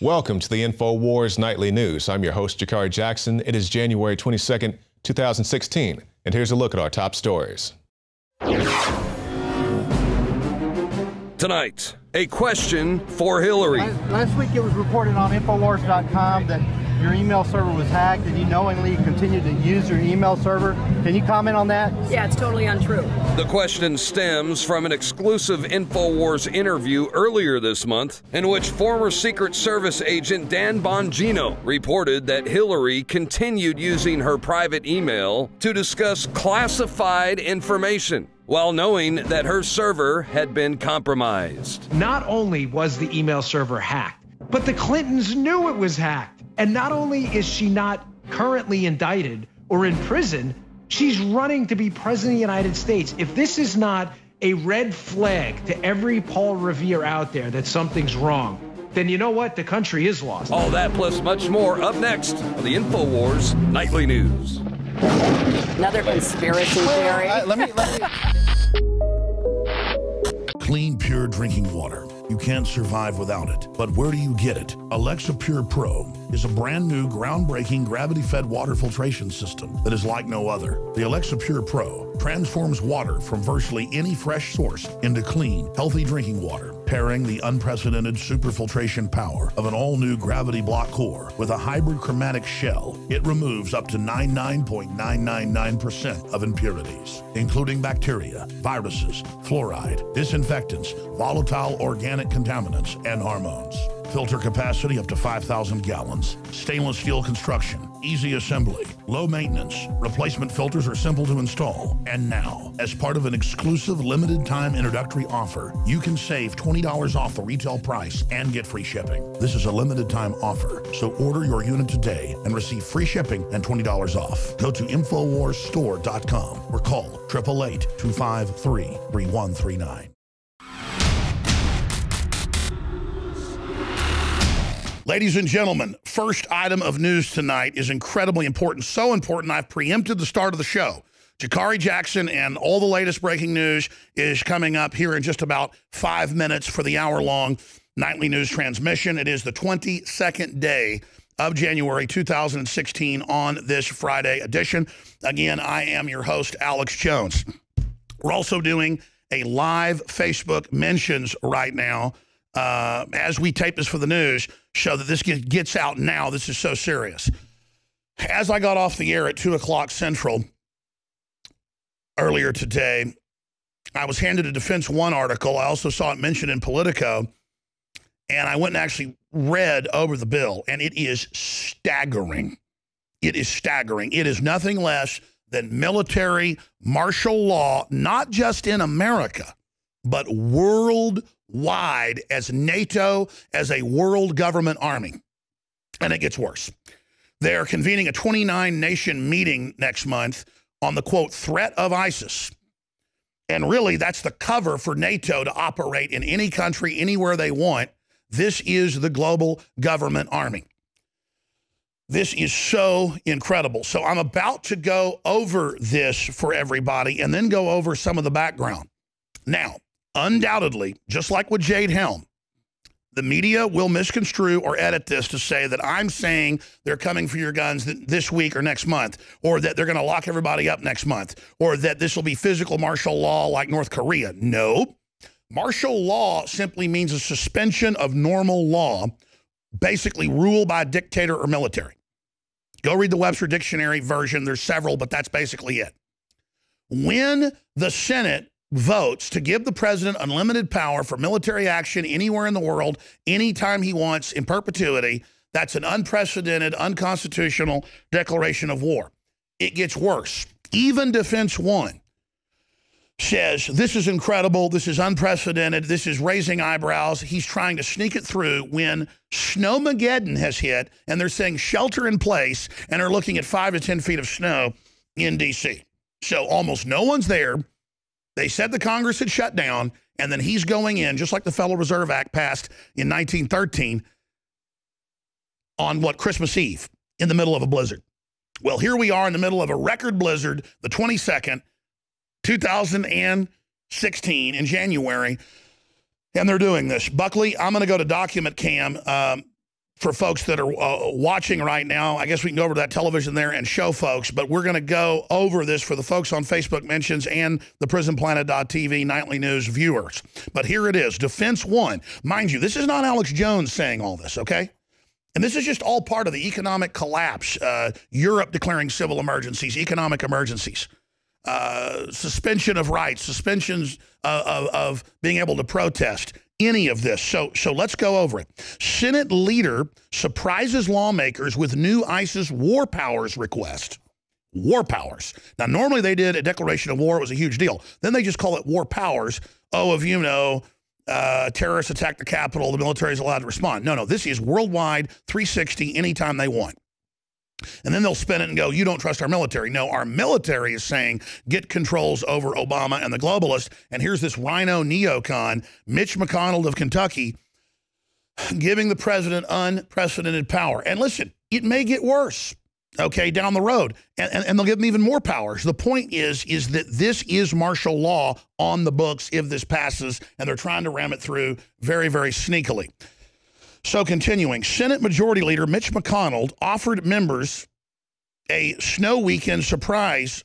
Welcome to the InfoWars Nightly News. I'm your host, Jakari Jackson. It is January 22nd, 2016, and here's a look at our top stories. Tonight, a question for Hillary. Last week it was reported on Infowars.com that your email server was hacked and you knowingly continued to use your email server. Can you comment on that? Yeah, it's totally untrue. The question stems from an exclusive InfoWars interview earlier this month in which former Secret Service agent Dan Bongino reported that Hillary continued using her private email to discuss classified information while knowing that her server had been compromised. Not only was the email server hacked, but the Clintons knew it was hacked. And not only is she not currently indicted or in prison, she's running to be president of the United States. If this is not a red flag to every Paul Revere out there that something's wrong, then you know what? The country is lost. All that plus much more up next on the InfoWars Nightly News. Another conspiracy theory. Uh, let me. Let me Clean, pure drinking water. You can't survive without it. But where do you get it? Alexa Pure Pro is a brand new, groundbreaking, gravity fed water filtration system that is like no other. The Alexa Pure Pro transforms water from virtually any fresh source into clean, healthy drinking water, pairing the unprecedented superfiltration power of an all new gravity block core with a hybrid chromatic shell. It removes up to 99.999% of impurities, including bacteria, viruses, fluoride, disinfectants, volatile organic contaminants, and hormones. Filter capacity up to 5,000 gallons. Stainless steel construction. Easy assembly. Low maintenance. Replacement filters are simple to install. And now, as part of an exclusive limited time introductory offer, you can save $20 off the retail price and get free shipping. This is a limited time offer, so order your unit today and receive free shipping and $20 off. Go to InfoWarsStore.com or call 888 253 3139. Ladies and gentlemen, first item of news tonight is incredibly important. So important, I've preempted the start of the show. Jakari Jackson and all the latest breaking news is coming up here in just about five minutes for the hour long nightly news transmission. It is the 22nd day of January 2016 on this Friday edition. Again, I am your host, Alex Jones. We're also doing a live Facebook mentions right now uh, as we tape this for the news, show that this gets out now. This is so serious. As I got off the air at 2 o'clock Central earlier today, I was handed a Defense One article. I also saw it mentioned in Politico, and I went and actually read over the bill, and it is staggering. It is staggering. It is nothing less than military martial law, not just in America, but worldwide wide as NATO as a world government army. And it gets worse. They're convening a 29 nation meeting next month on the quote threat of ISIS. And really, that's the cover for NATO to operate in any country, anywhere they want. This is the global government army. This is so incredible. So I'm about to go over this for everybody and then go over some of the background. Now, undoubtedly, just like with Jade Helm, the media will misconstrue or edit this to say that I'm saying they're coming for your guns this week or next month, or that they're going to lock everybody up next month, or that this will be physical martial law like North Korea. No. Martial law simply means a suspension of normal law, basically rule by dictator or military. Go read the Webster Dictionary version. There's several, but that's basically it. When the Senate votes to give the president unlimited power for military action anywhere in the world, anytime he wants, in perpetuity, that's an unprecedented, unconstitutional declaration of war. It gets worse. Even Defense One says this is incredible, this is unprecedented, this is raising eyebrows. He's trying to sneak it through when Snowmageddon has hit and they're saying shelter in place and are looking at five to 10 feet of snow in D.C. So almost no one's there. They said the Congress had shut down, and then he's going in, just like the Federal Reserve Act passed in 1913, on what, Christmas Eve, in the middle of a blizzard. Well, here we are in the middle of a record blizzard, the 22nd, 2016, in January, and they're doing this. Buckley, I'm going to go to document cam. Um, for folks that are uh, watching right now, I guess we can go over to that television there and show folks, but we're going to go over this for the folks on Facebook mentions and the prisonplanet.tv nightly news viewers. But here it is Defense One. Mind you, this is not Alex Jones saying all this, okay? And this is just all part of the economic collapse, uh, Europe declaring civil emergencies, economic emergencies. Uh, suspension of rights, suspensions of, of, of being able to protest, any of this. So, so let's go over it. Senate leader surprises lawmakers with new ISIS war powers request. War powers. Now, normally they did a declaration of war. It was a huge deal. Then they just call it war powers. Oh, if you know, uh, terrorists attack the Capitol, the military is allowed to respond. No, no, this is worldwide 360 anytime they want. And then they'll spin it and go, you don't trust our military. No, our military is saying get controls over Obama and the globalists. And here's this RINO neocon, Mitch McConnell of Kentucky, giving the president unprecedented power. And listen, it may get worse, okay, down the road. And, and, and they'll give him even more powers. The point is, is that this is martial law on the books if this passes, and they're trying to ram it through very, very sneakily. So continuing, Senate Majority Leader Mitch McConnell offered members a snow weekend surprise,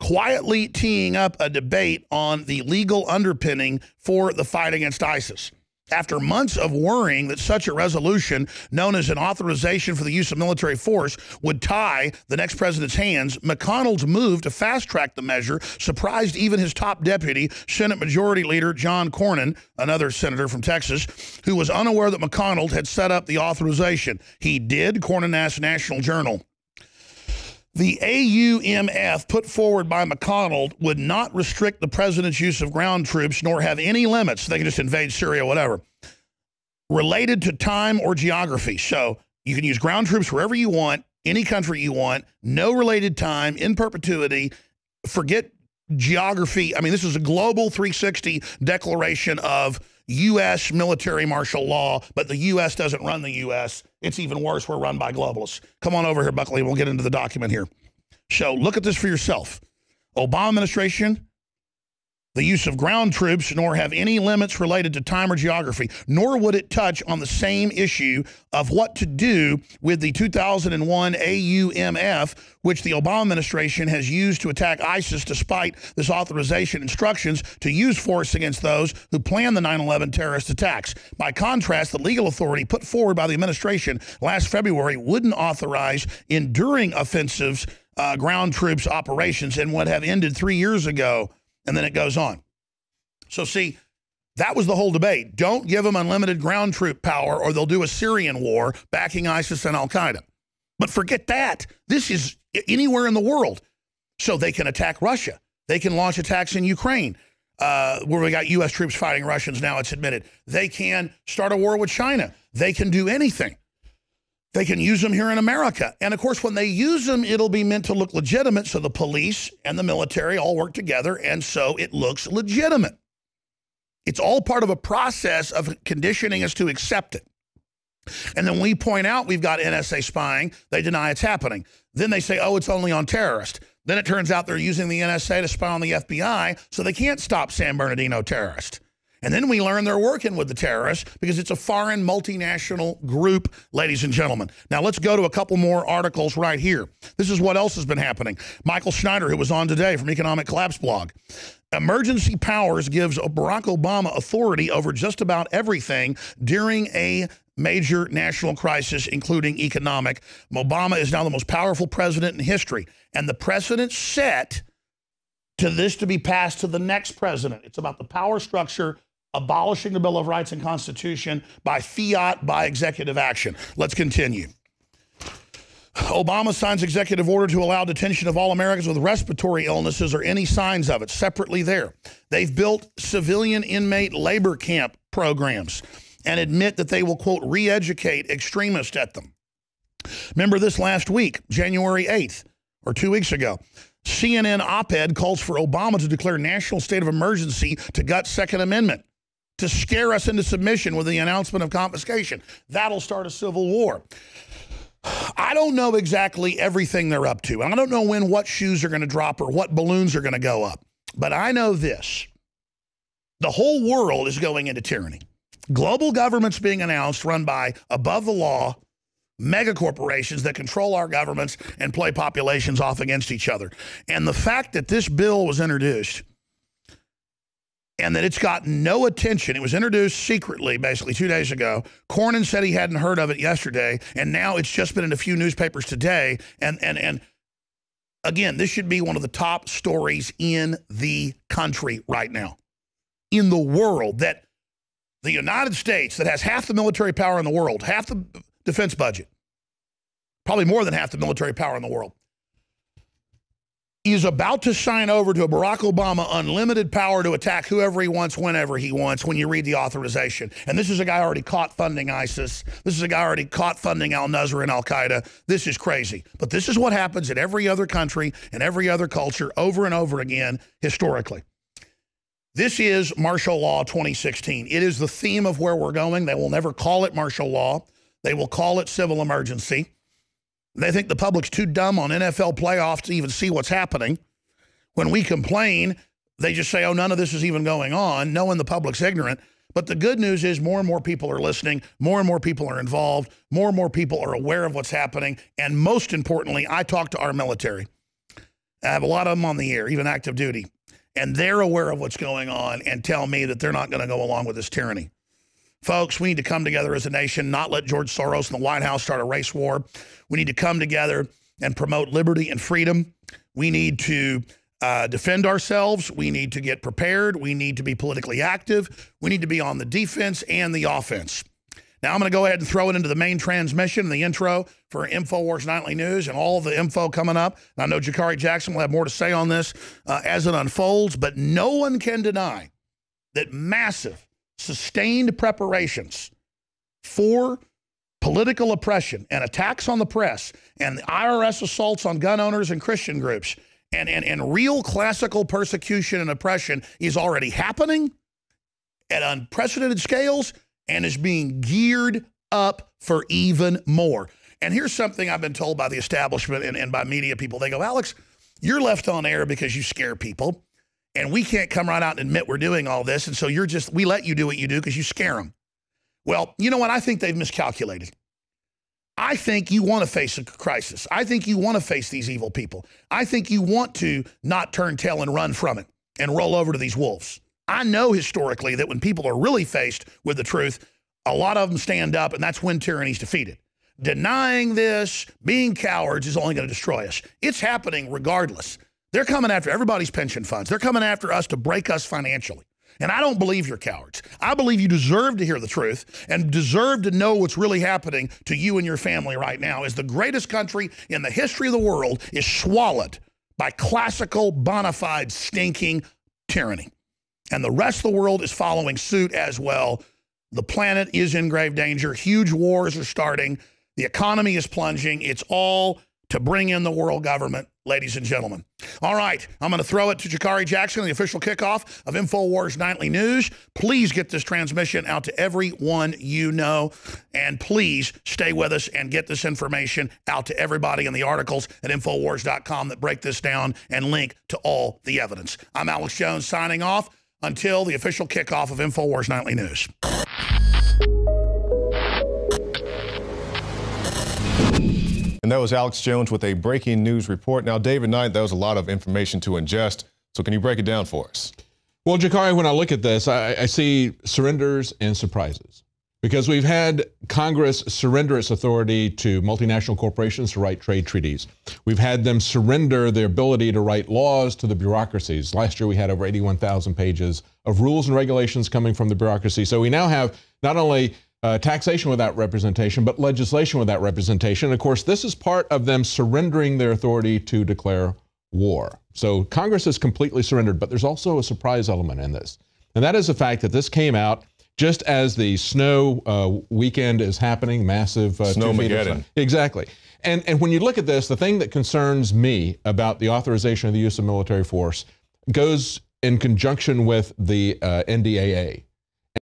quietly teeing up a debate on the legal underpinning for the fight against ISIS. After months of worrying that such a resolution, known as an authorization for the use of military force, would tie the next president's hands, McConnell's move to fast track the measure surprised even his top deputy, Senate Majority Leader John Cornyn, another senator from Texas, who was unaware that McConnell had set up the authorization. He did, Cornyn asked National Journal. The AUMF put forward by McConnell would not restrict the president's use of ground troops nor have any limits. They can just invade Syria, whatever, related to time or geography. So you can use ground troops wherever you want, any country you want, no related time, in perpetuity. Forget geography. I mean, this is a global 360 declaration of U.S. military martial law, but the U.S. doesn't run the U.S. It's even worse. We're run by globalists. Come on over here, Buckley. We'll get into the document here. So look at this for yourself. Obama administration the use of ground troops, nor have any limits related to time or geography, nor would it touch on the same issue of what to do with the 2001 AUMF, which the Obama administration has used to attack ISIS despite this authorization instructions to use force against those who planned the 9-11 terrorist attacks. By contrast, the legal authority put forward by the administration last February wouldn't authorize enduring offensives uh, ground troops operations and would have ended three years ago and then it goes on. So, see, that was the whole debate. Don't give them unlimited ground troop power or they'll do a Syrian war backing ISIS and Al Qaeda. But forget that. This is anywhere in the world. So they can attack Russia. They can launch attacks in Ukraine, uh, where we got U.S. troops fighting Russians now, it's admitted. They can start a war with China. They can do anything. They can use them here in America. And of course, when they use them, it'll be meant to look legitimate. So the police and the military all work together. And so it looks legitimate. It's all part of a process of conditioning us to accept it. And then we point out we've got NSA spying. They deny it's happening. Then they say, oh, it's only on terrorists. Then it turns out they're using the NSA to spy on the FBI, so they can't stop San Bernardino terrorists. And then we learn they're working with the terrorists because it's a foreign multinational group, ladies and gentlemen. Now let's go to a couple more articles right here. This is what else has been happening. Michael Snyder, who was on today from Economic Collapse blog. Emergency powers gives Barack Obama authority over just about everything during a major national crisis, including economic. Obama is now the most powerful president in history. And the precedent set to this to be passed to the next president. It's about the power structure abolishing the Bill of Rights and Constitution by fiat, by executive action. Let's continue. Obama signs executive order to allow detention of all Americans with respiratory illnesses or any signs of it separately there. They've built civilian inmate labor camp programs and admit that they will, quote, re educate extremists at them. Remember this last week, January 8th, or two weeks ago. CNN op ed calls for Obama to declare national state of emergency to gut Second Amendment to scare us into submission with the announcement of confiscation. That'll start a civil war. I don't know exactly everything they're up to. I don't know when what shoes are going to drop or what balloons are going to go up. But I know this the whole world is going into tyranny. Global governments being announced, run by above the law, mega corporations that control our governments and play populations off against each other. And the fact that this bill was introduced and that it's got no attention. It was introduced secretly, basically, two days ago. Cornyn said he hadn't heard of it yesterday, and now it's just been in a few newspapers today. And and and again, this should be one of the top stories in the country right now, in the world. That the United States, that has half the military power in the world, half the defense budget, probably more than half the military power in the world, is about to sign over to a Barack Obama unlimited power to attack whoever he wants, whenever he wants, when you read the authorization. And this is a guy already caught funding ISIS. This is a guy already caught funding Al Nusra and Al Qaeda. This is crazy. But this is what happens in every other country and every other culture over and over again historically. This is martial law 2016. It is the theme of where we're going. They will never call it martial law. They will call it civil emergency. They think the public's too dumb on NFL playoffs to even see what's happening. When we complain, they just say, oh, none of this is even going on, knowing the public's ignorant. But the good news is more and more people are listening, more and more people are involved, more and more people are aware of what's happening. And most importantly, I talk to our military. I have a lot of them on the air, even active duty. And they're aware of what's going on and tell me that they're not going to go along with this tyranny. Folks, we need to come together as a nation, not let George Soros and the White House start a race war. We need to come together and promote liberty and freedom. We need to uh, defend ourselves. We need to get prepared. We need to be politically active. We need to be on the defense and the offense. Now, I'm going to go ahead and throw it into the main transmission, the intro for InfoWars Nightly News and all the info coming up. And I know Jakari Jackson will have more to say on this uh, as it unfolds, but no one can deny that massive sustained preparations for political oppression and attacks on the press and the IRS assaults on gun owners and Christian groups and, and, and real classical persecution and oppression is already happening at unprecedented scales and is being geared up for even more. And here's something I've been told by the establishment and, and by media people. They go, Alex, you're left on air because you scare people and we can't come right out and admit we're doing all this. And so you're just, we let you do what you do because you scare them. Well, you know what? I think they've miscalculated. I think you want to face a crisis. I think you want to face these evil people. I think you want to not turn tail and run from it and roll over to these wolves. I know historically that when people are really faced with the truth, a lot of them stand up, and that's when tyranny's defeated. Denying this, being cowards is only going to destroy us. It's happening regardless. They're coming after everybody's pension funds. They're coming after us to break us financially. And I don't believe you're cowards. I believe you deserve to hear the truth and deserve to know what's really happening to you and your family right now as the greatest country in the history of the world is swallowed by classical, bona fide, stinking tyranny. And the rest of the world is following suit as well. The planet is in grave danger. Huge wars are starting. The economy is plunging. It's all to bring in the world government, ladies and gentlemen. All right, I'm going to throw it to Jakari Jackson, the official kickoff of InfoWars Nightly News. Please get this transmission out to everyone you know, and please stay with us and get this information out to everybody in the articles at Infowars.com that break this down and link to all the evidence. I'm Alex Jones signing off until the official kickoff of InfoWars Nightly News. And that was Alex Jones with a breaking news report. Now, David Knight, that was a lot of information to ingest. So, can you break it down for us? Well, Jakari, when I look at this, I, I see surrenders and surprises because we've had Congress surrender its authority to multinational corporations to write trade treaties. We've had them surrender their ability to write laws to the bureaucracies. Last year, we had over 81,000 pages of rules and regulations coming from the bureaucracy. So we now have not only uh, taxation without representation, but legislation without representation. Of course, this is part of them surrendering their authority to declare war. So Congress has completely surrendered, but there's also a surprise element in this. And that is the fact that this came out just as the snow uh, weekend is happening, massive uh, Snowmageddon. Exactly. And, and when you look at this, the thing that concerns me about the authorization of the use of military force goes in conjunction with the uh, NDAA.